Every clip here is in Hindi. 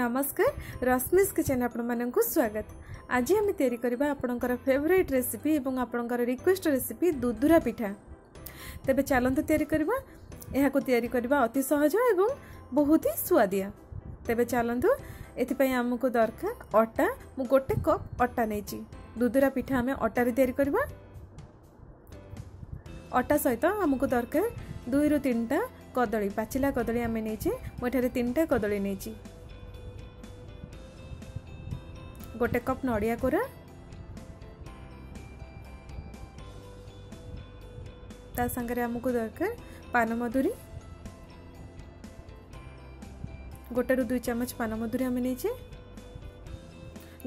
ନମସ୍କାର ରଶ୍ମିସ୍ କିଚେନ୍ ଆପଣମାନଙ୍କୁ ସ୍ୱାଗତ ଆଜି ଆମେ ତିଆରି କରିବା ଆପଣଙ୍କର ଫେଭରାଇଟ୍ ରେସିପି ଏବଂ ଆପଣଙ୍କର ରିକ୍ୱେଷ୍ଟ ରେସିପି ଦୁଧୁରା ପିଠା ତେବେ ଚାଲନ୍ତୁ ତିଆରି କରିବା ଏହାକୁ ତିଆରି କରିବା ଅତି ସହଜ ଏବଂ ବହୁତ ହି ସୁଆଦିଆ ତେବେ ଚାଲନ୍ତୁ ଏଥିପାଇଁ ଆମକୁ ଦରକାର ଅଟା ମୁଁ ଗୋଟେ କପ୍ ଅଟା ନେଇଛି ଦୁଧୁରା ପିଠା ଆମେ ଅଟାରେ ତିଆରି କରିବା ଅଟା ସହିତ ଆମକୁ ଦରକାର ଦୁଇରୁ ତିନିଟା କଦଳୀ ପାଚିଲା କଦଳୀ ଆମେ ନେଇଛେ ମୁଁ ଏଠାରେ ତିନିଟା କଦଳୀ ନେଇଛି गोटे कप नड़िया कोरा ता संगे आमको दरकार पानमधुरी गोटे रु दुई चामच पानमधुरी आम नहींचे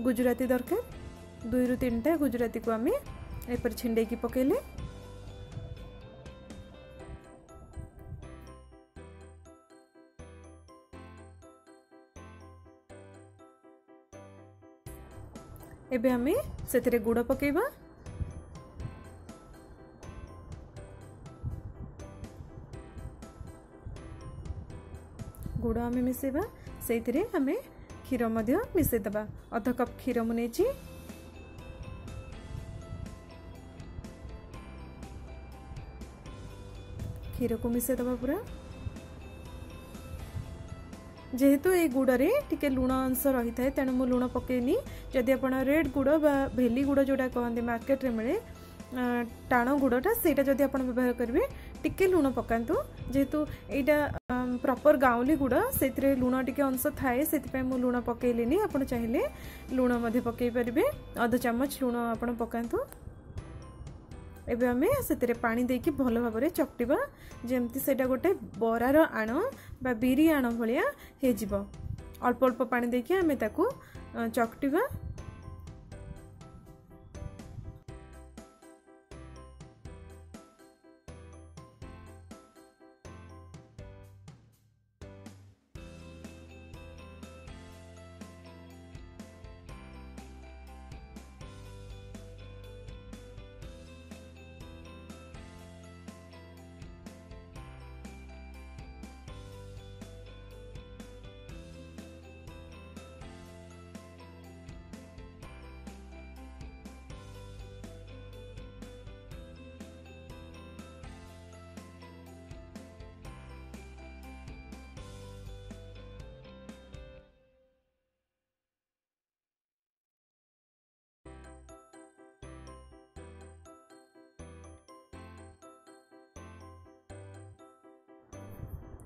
गुजराती दरकार दुई रु तीन टा गुजराती को आम एपर छिंडे पकड़े एबे हमें से गुड़ पकेबा गुड़ आम मिसेबा से हमें क्षीर मिसेद अध कप क्षीर मुझे क्षीर को मिसेदबा पूरा जेहेतु ये गुड़े टी लुण अंश रही है तेणु मुझ लुण पकईनि जदि आप रेड गुड़ भेली गुड़ जोटा कहते मार्केट में मिले टाण गुड़ा सेवहार करेंगे टी लुण पका जेहेतु यहाँ प्रपर गाँवली गुड़ से लुण टी अंश थाए से मु लुण पकईलि आप चाहिए लुण पकई पारे अध चामच लुण आप पका ଏବେ ଆମେ ସେଥିରେ ପାଣି ଦେଇକି ଭଲ ଭାବରେ ଚକଟିବା ଯେମିତି ସେଇଟା ଗୋଟେ ବରାର ଆଣ ବା ବିରି ଆଣ ଭଳିଆ ହେଇଯିବ ଅଳ୍ପ ଅଳ୍ପ ପାଣି ଦେଇକି ଆମେ ତାକୁ ଚକଟିବା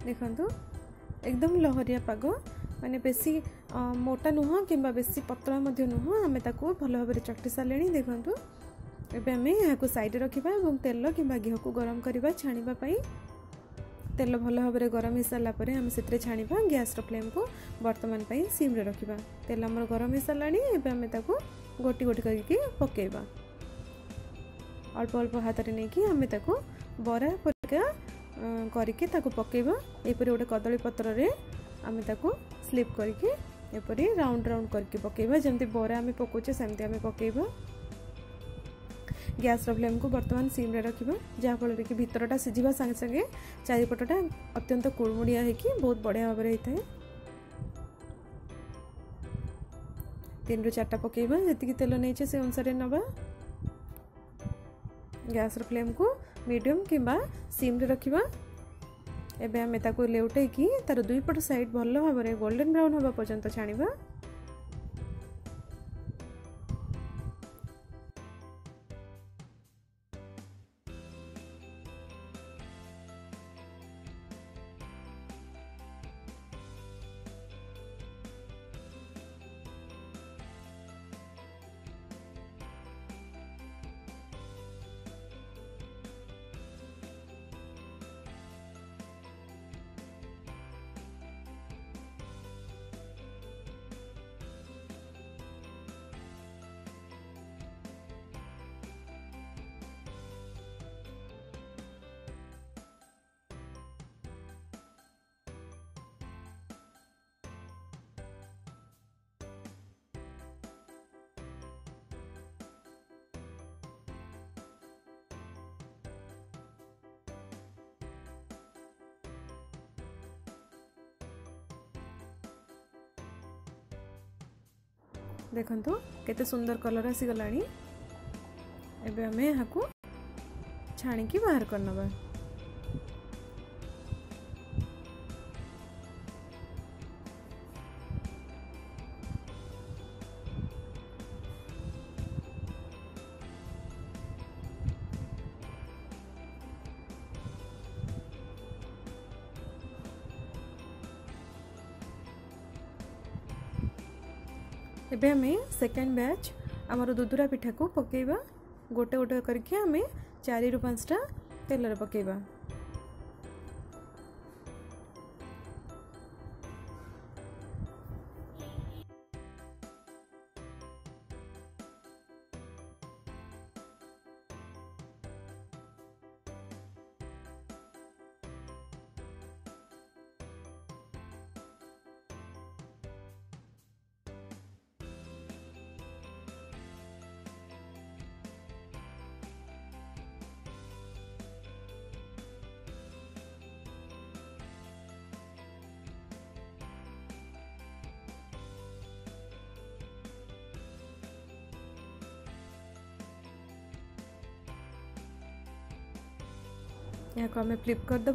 देखु एकदम लहरिया पाग मैंने बेस मोटा नुह कि बेस पतला नुह आम भल भाव चटी सारे देखु एम यहाँ सैड रखा और तेल कि घी को गरम करने छाणी तेल भल भाव गरम हो सारापर आम से छाण ग्यास फ्लेम को बर्तमान पर सीम्रे रखा तेल आम गरम हो सारे गोटी गोटी करके पकेबा अल्प अल्प हाथ में नहीं कि आम बरा पर करके पकेब यहपर गोटे कदमी पत्र स्लीप करके राउंड राउंड करके पकेबा जमी बरा आम पकोचे सेमती आम पकेब ग्यास फ्लेम को बर्तमान सीम्रे रखा जहाँफल कि भितरटा सीझा सागे सागे चारिपटा अत्यंत कुड़मुड़िया हो बहुत बढ़िया भाव रही है तीन रु चार पकेबा जी तेल नहींचे से अनुसार ना ग्यास फ्लेम को ମିଡ଼ିୟମ୍ କିମ୍ବା ସିମ୍ରେ ରଖିବା ଏବେ ଆମେ ତାକୁ ଲେଉଟାଇକି ତା'ର ଦୁଇପଟ ସାଇଡ଼୍ ଭଲ ଭାବରେ ଗୋଲ୍ଡେନ୍ ବ୍ରାଉନ୍ ହେବା ପର୍ଯ୍ୟନ୍ତ ଛାଣିବା ଦେଖନ୍ତୁ କେତେ ସୁନ୍ଦର କଲର୍ ଆସିଗଲାଣି ଏବେ ଆମେ ଏହାକୁ ଛାଣିକି ବାହାର କରିନେବା ଏବେ ଆମେ ସେକେଣ୍ଡ ବ୍ୟାଚ୍ ଆମର ଦୁଦୁରା ପିଠାକୁ ପକାଇବା ଗୋଟେ ଗୋଟେ କରିକି ଆମେ ଚାରିରୁ ପାଞ୍ଚଟା ତେଲରେ ପକାଇବା यहाँ को आम फ्लिप करदे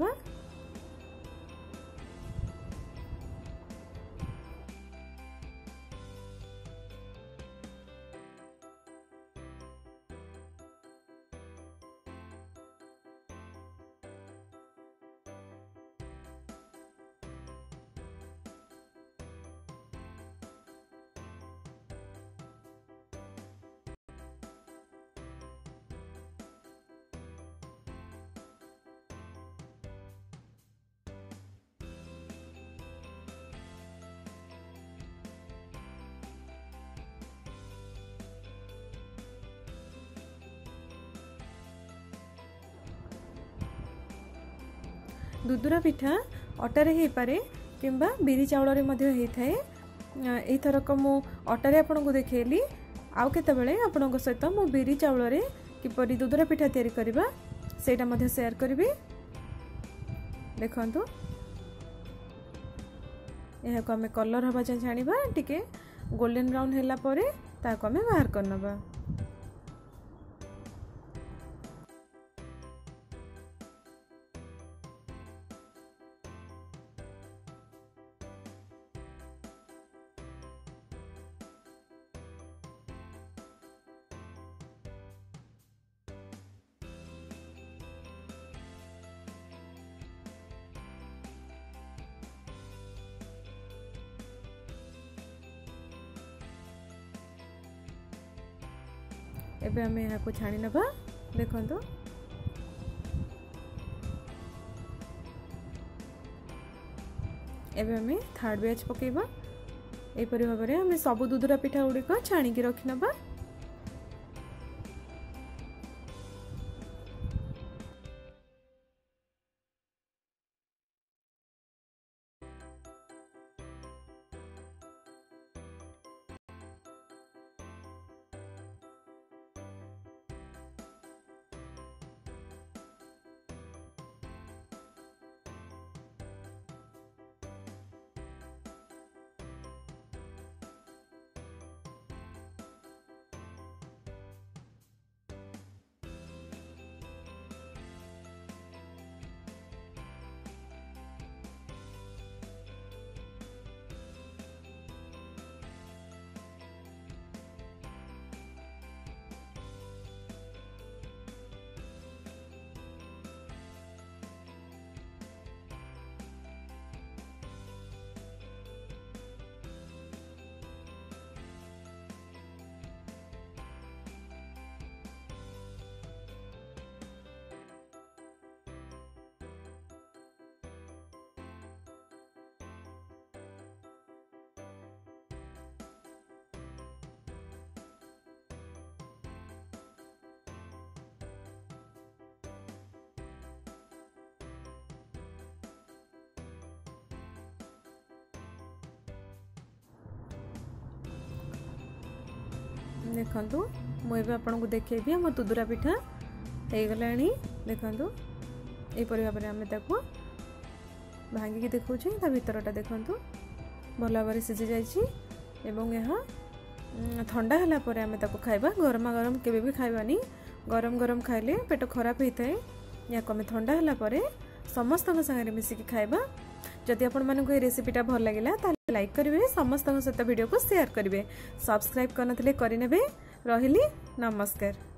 ଦୁଦୁରା ପିଠା ଅଟାରେ ହେଇପାରେ କିମ୍ବା ବିରି ଚାଉଳରେ ମଧ୍ୟ ହେଇଥାଏ ଏଇଥରକ ମୁଁ ଅଟାରେ ଆପଣଙ୍କୁ ଦେଖେଇଲି ଆଉ କେତେବେଳେ ଆପଣଙ୍କ ସହିତ ମୁଁ ବିରି ଚାଉଳରେ କିପରି ଦୁଦୁରା ପିଠା ତିଆରି କରିବା ସେଇଟା ମଧ୍ୟ ସେୟାର କରିବି ଦେଖନ୍ତୁ ଏହାକୁ ଆମେ କଲର୍ ହେବା ଯାଏଁ ଛାଣିବା ଟିକେ ଗୋଲ୍ଡେନ୍ ବ୍ରାଉନ୍ ହେଲା ପରେ ତାହାକୁ ଆମେ ବାହାର କରିନେବା ଏବେ ଆମେ ଏହାକୁ ଛାଣି ନେବା ଦେଖନ୍ତୁ ଏବେ ଆମେ ଥାର୍ଡ଼ ବ୍ୟାଚ୍ ପକାଇବା ଏହିପରି ଭାବରେ ଆମେ ସବୁ ଦୁଧୁରା ପିଠା ଗୁଡ଼ିକ ଛାଣିକି ରଖିନେବା ଦେଖନ୍ତୁ ମୁଁ ଏବେ ଆପଣଙ୍କୁ ଦେଖେଇବି ଆମ ତୁଦୁରା ପିଠା ହେଇଗଲାଣି ଦେଖନ୍ତୁ ଏହିପରି ଭାବରେ ଆମେ ତାକୁ ଭାଙ୍ଗିକି ଦେଖାଉଛେ ତା ଭିତରଟା ଦେଖନ୍ତୁ ଭଲ ଭାବରେ ସିଝି ଯାଇଛି ଏବଂ ଏହା ଥଣ୍ଡା ହେଲା ପରେ ଆମେ ତାକୁ ଖାଇବା ଗରମା ଗରମ କେବେ ବି ଖାଇବାନି ଗରମ ଗରମ ଖାଇଲେ ପେଟ ଖରାପ ହୋଇଥାଏ ଏହାକୁ ଆମେ ଥଣ୍ଡା ହେଲା ପରେ ସମସ୍ତଙ୍କ ସାଙ୍ଗରେ ମିଶିକି ଖାଇବା ଯଦି ଆପଣମାନଙ୍କୁ ଏ ରେସିପିଟା ଭଲ ଲାଗିଲା ତାହେଲେ ଲାଇକ୍ କରିବେ ସମସ୍ତଙ୍କ ସହିତ ଭିଡ଼ିଓକୁ ସେୟାର କରିବେ ସବସ୍କ୍ରାଇବ୍ କରିନଥିଲେ କରିନେବେ ରହିଲି ନମସ୍କାର